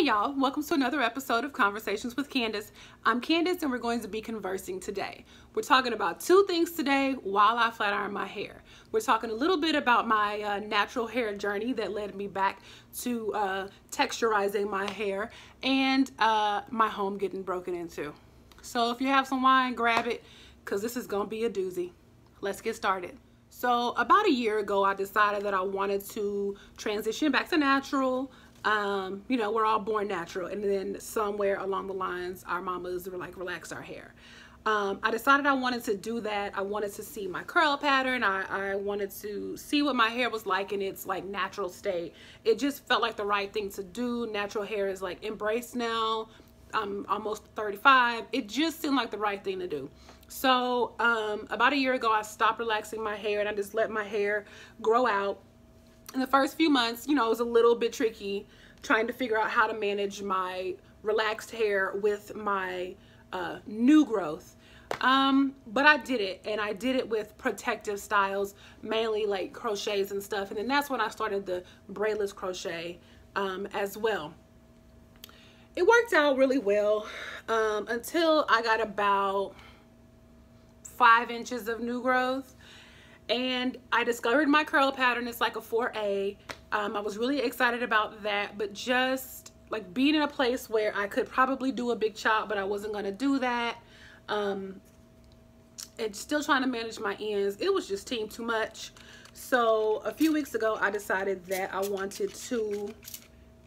Hey y'all, welcome to another episode of Conversations with Candace. I'm Candace and we're going to be conversing today. We're talking about two things today while I flat iron my hair. We're talking a little bit about my uh, natural hair journey that led me back to uh, texturizing my hair and uh, my home getting broken into. So if you have some wine, grab it because this is going to be a doozy. Let's get started. So about a year ago, I decided that I wanted to transition back to natural um, you know, we're all born natural. And then somewhere along the lines, our mamas were like, relax our hair. Um, I decided I wanted to do that. I wanted to see my curl pattern. I, I wanted to see what my hair was like in its like natural state. It just felt like the right thing to do. Natural hair is like embraced now. I'm almost 35. It just seemed like the right thing to do. So um, about a year ago, I stopped relaxing my hair and I just let my hair grow out in the first few months, you know, it was a little bit tricky trying to figure out how to manage my relaxed hair with my uh, new growth. Um, but I did it and I did it with protective styles, mainly like crochets and stuff. And then that's when I started the braidless crochet um, as well. It worked out really well um, until I got about five inches of new growth and I discovered my curl pattern. It's like a 4A. Um, I was really excited about that, but just like being in a place where I could probably do a big chop, but I wasn't gonna do that. Um, and still trying to manage my ends. It was just team too much. So a few weeks ago, I decided that I wanted to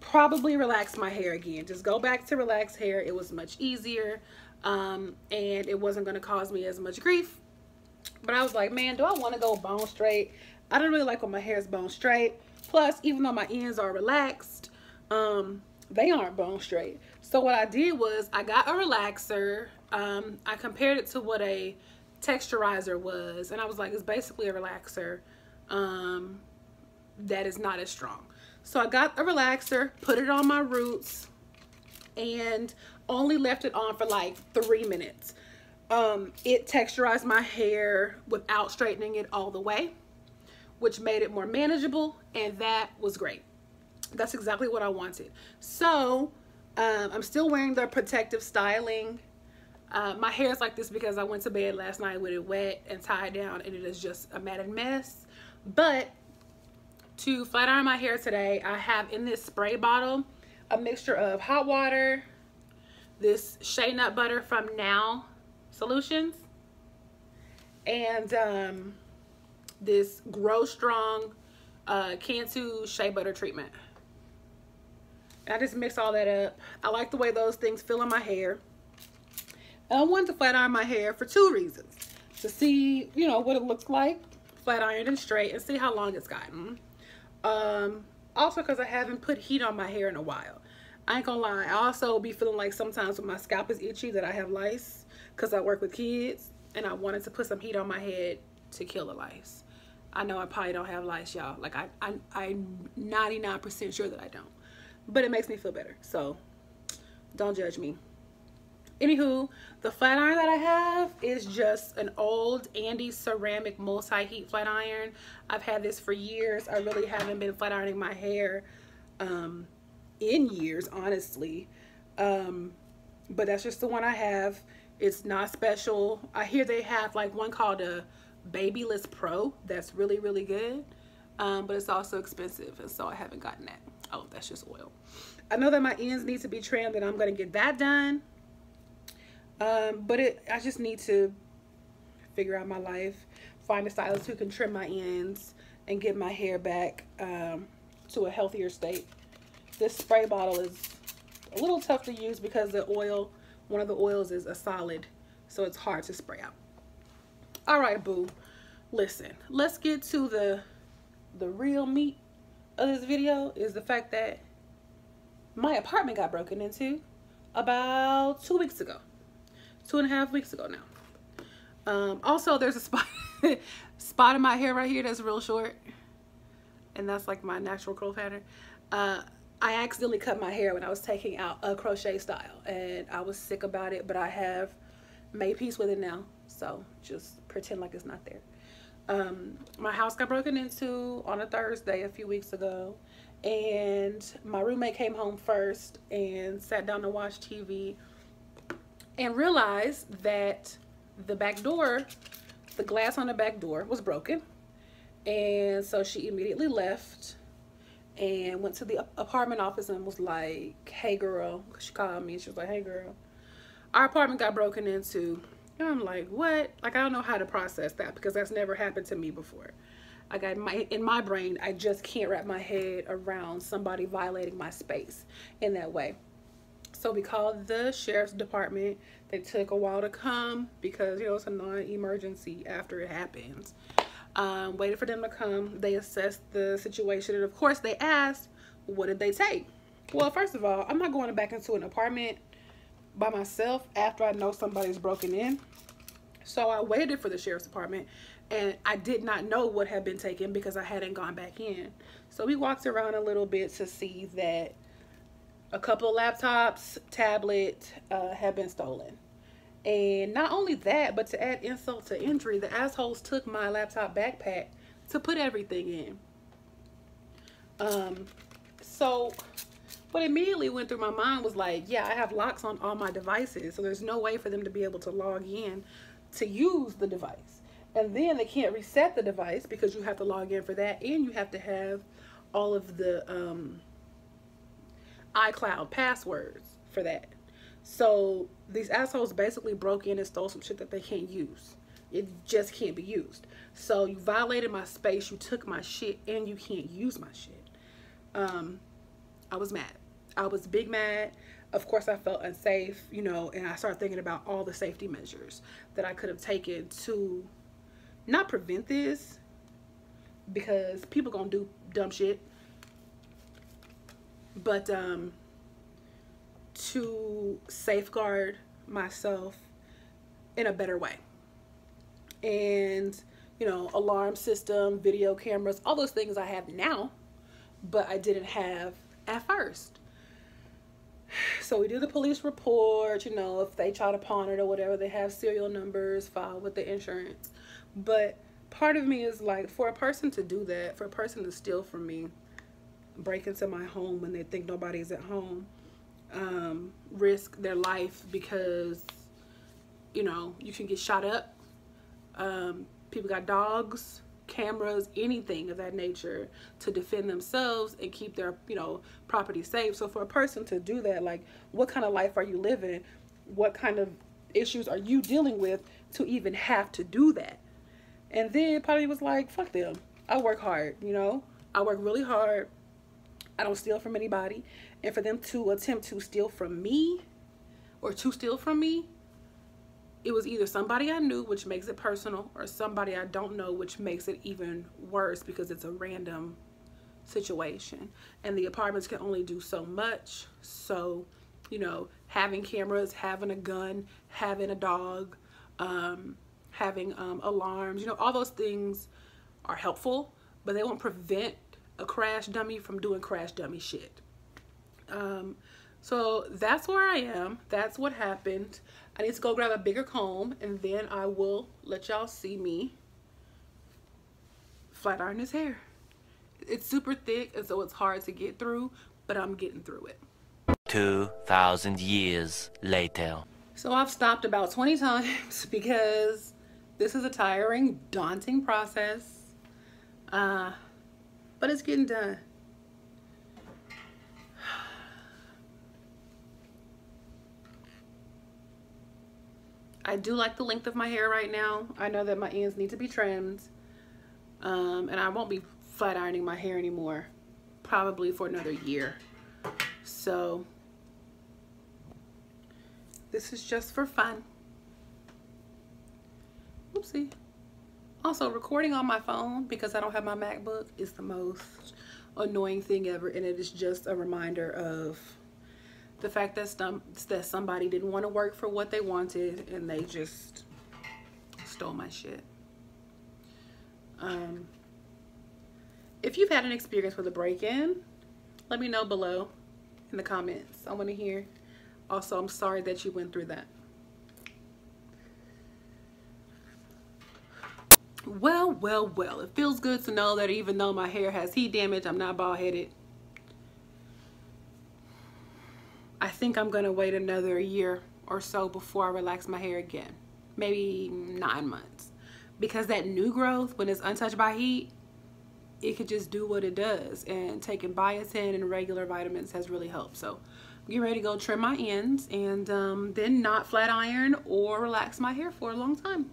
probably relax my hair again. Just go back to relaxed hair. It was much easier um, and it wasn't gonna cause me as much grief but I was like, man, do I want to go bone straight? I don't really like when my hair is bone straight. Plus, even though my ends are relaxed, um, they aren't bone straight. So what I did was I got a relaxer. Um, I compared it to what a texturizer was. And I was like, it's basically a relaxer um, that is not as strong. So I got a relaxer, put it on my roots, and only left it on for like three minutes. Um, it texturized my hair without straightening it all the way, which made it more manageable, and that was great. That's exactly what I wanted. So, um, I'm still wearing the protective styling. Uh, my hair is like this because I went to bed last night with it wet and tied down, and it is just a matted mess. But to flat iron my hair today, I have in this spray bottle a mixture of hot water, this shea nut butter from Now Solutions and um, this Grow Strong uh, Cantu Shea Butter Treatment. I just mix all that up. I like the way those things feel in my hair. I wanted to flat iron my hair for two reasons. To see, you know, what it looks like flat ironed and straight and see how long it's gotten. Um, also because I haven't put heat on my hair in a while. I ain't gonna lie. I also be feeling like sometimes when my scalp is itchy that I have lice because I work with kids and I wanted to put some heat on my head to kill the lice. I know I probably don't have lice, y'all. Like, I, I, I'm 99% sure that I don't. But it makes me feel better. So, don't judge me. Anywho, the flat iron that I have is just an old Andis ceramic multi-heat flat iron. I've had this for years. I really haven't been flat ironing my hair um, in years, honestly. Um, but that's just the one I have. It's not special. I hear they have like one called a Babyliss Pro that's really, really good. Um, but it's also expensive. And so I haven't gotten that. Oh, that's just oil. I know that my ends need to be trimmed and I'm going to get that done. Um, but it, I just need to figure out my life, find a stylist who can trim my ends and get my hair back um, to a healthier state. This spray bottle is a little tough to use because the oil one of the oils is a solid, so it's hard to spray out. All right, boo. Listen, let's get to the the real meat of this video is the fact that my apartment got broken into about two weeks ago. Two and a half weeks ago now. Um, also, there's a spot spot in my hair right here that's real short. And that's like my natural curl pattern. Uh, I accidentally cut my hair when I was taking out a crochet style and I was sick about it but I have made peace with it now so just pretend like it's not there Um, my house got broken into on a Thursday a few weeks ago. And my roommate came home first and sat down to watch TV and realized that the back door, the glass on the back door was broken. And so she immediately left and went to the apartment office and was like, hey girl, she called me and she was like, hey girl, our apartment got broken into. And I'm like, what? Like, I don't know how to process that because that's never happened to me before. I got my in my brain, I just can't wrap my head around somebody violating my space in that way. So we called the sheriff's department. They took a while to come because you know it's a non-emergency after it happens. Um, waited for them to come. They assessed the situation, and of course, they asked, "What did they take?" Well, first of all, I'm not going back into an apartment by myself after I know somebody's broken in. So I waited for the sheriff's department and I did not know what had been taken because I hadn't gone back in. So we walked around a little bit to see that a couple of laptops, tablet uh, had been stolen. And not only that, but to add insult to injury, the assholes took my laptop backpack to put everything in. Um, so what immediately went through my mind was like, yeah, I have locks on all my devices, so there's no way for them to be able to log in to use the device. And then they can't reset the device because you have to log in for that and you have to have all of the um, iCloud passwords for that. So these assholes basically broke in and stole some shit that they can't use. It just can't be used. So you violated my space, you took my shit, and you can't use my shit. Um, I was mad. I was big mad. Of course, I felt unsafe, you know, and I started thinking about all the safety measures that I could have taken to not prevent this because people gonna do dumb shit but um to safeguard myself in a better way. And you know alarm system video cameras all those things i have now but i didn't have at first. So we do the police report you know if they try to pawn it or whatever they have serial numbers filed with the insurance. But part of me is like for a person to do that for a person to steal from me break into my home when they think nobody's at home um, risk their life because you know you can get shot up. Um, people got dogs cameras anything of that nature to defend themselves and keep their you know property safe. So for a person to do that like what kind of life are you living? What kind of issues are you dealing with to even have to do that? And then probably was like fuck them. I work hard you know? I work really hard I don't steal from anybody. And for them to attempt to steal from me or to steal from me, it was either somebody I knew, which makes it personal, or somebody I don't know, which makes it even worse because it's a random situation. And the apartments can only do so much. So, you know, having cameras, having a gun, having a dog, um, having um, alarms, you know, all those things are helpful, but they won't prevent a crash dummy from doing crash dummy shit. Um, so that's where I am. That's what happened. I need to go grab a bigger comb and then I will let y'all see me flat iron his hair. It's super thick and so it's hard to get through, but I'm getting through it. 2,000 years later. So I've stopped about 20 times because this is a tiring, daunting process. Uh, but it's getting done. I do like the length of my hair right now. I know that my ends need to be trimmed. Um, and I won't be flat ironing my hair anymore. Probably for another year. So, this is just for fun. Oopsie. Also, recording on my phone because I don't have my MacBook is the most annoying thing ever. And it is just a reminder of the fact that, some, that somebody didn't want to work for what they wanted and they just stole my shit. Um, if you've had an experience with a break-in, let me know below in the comments. I want to hear. Also, I'm sorry that you went through that. Well, well, well, it feels good to know that even though my hair has heat damage, I'm not bald headed. I think I'm gonna wait another year or so before I relax my hair again. Maybe nine months. Because that new growth, when it's untouched by heat, it could just do what it does. And taking biotin and regular vitamins has really helped. So I'm getting ready to go trim my ends and um, then not flat iron or relax my hair for a long time.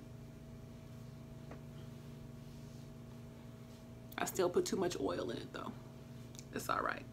I still put too much oil in it though. It's all right.